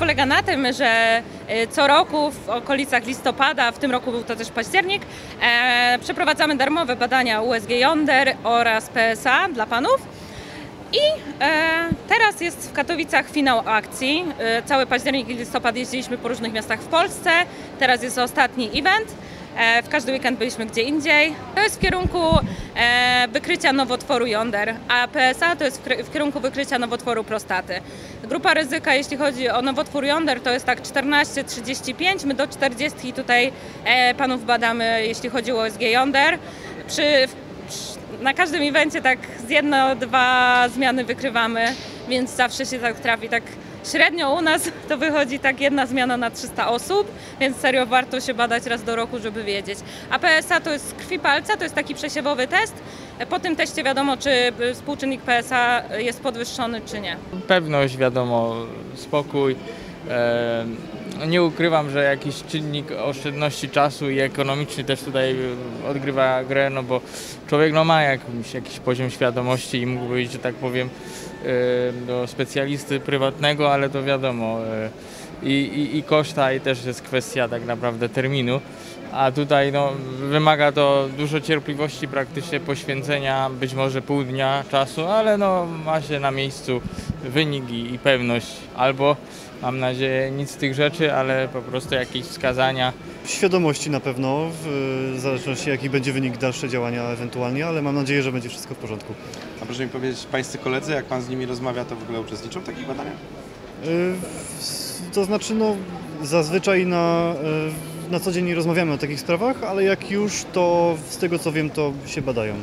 polega na tym, że e, co roku w okolicach listopada, w tym roku był to też październik, e, przeprowadzamy darmowe badania USG Yonder oraz PSA dla panów. I e, teraz jest w Katowicach finał akcji. Cały październik i listopad jeździliśmy po różnych miastach w Polsce. Teraz jest ostatni event. E, w każdy weekend byliśmy gdzie indziej. To jest w kierunku e, wykrycia nowotworu jąder, a PSA to jest w, kierunku wykrycia nowotworu prostaty. Grupa ryzyka, jeśli chodzi o nowotwór jąder, to jest tak 14-35. My do 40 tutaj e, panów badamy, jeśli chodzi o OSG jąder. Przy, na każdym evencie tak z jedno, dwa zmiany wykrywamy, więc zawsze się tak trafi. Tak średnio u nas to wychodzi tak jedna zmiana na 300 osób, więc serio warto się badać raz do roku, żeby wiedzieć. A PSA to jest krwi palca, to jest taki przesiewowy test. Po tym teście wiadomo, czy współczynnik PSA jest podwyższony, czy nie. Pewność, wiadomo, spokój. E, nie ukrywam, że jakiś czynnik oszczędności czasu i ekonomiczny też tutaj odgrywa grę, no bo człowiek no, ma jakiś, jakiś poziom świadomości i mógłby iść, że tak powiem, e, do specjalisty prywatnego, ale to wiadomo. I, i, I koszta i też jest kwestia tak naprawdę terminu. A tutaj no, wymaga to dużo cierpliwości, praktycznie poświęcenia, być może pół dnia czasu, ale no, ma się na miejscu wynik i, i pewność. Albo mam nadzieję nic z tych rzeczy, ale po prostu jakieś wskazania. Świadomości na pewno, w zależności jaki będzie wynik dalsze działania ewentualnie, ale mam nadzieję, że będzie wszystko w porządku. A proszę mi powiedzieć, pańscy koledzy, jak pan z nimi rozmawia, to w ogóle uczestniczą w takich badaniach? Y, To znaczy, no, zazwyczaj na, y, na co dzień nie rozmawiamy o takich sprawach, ale jak już, to z tego co wiem, to się badają.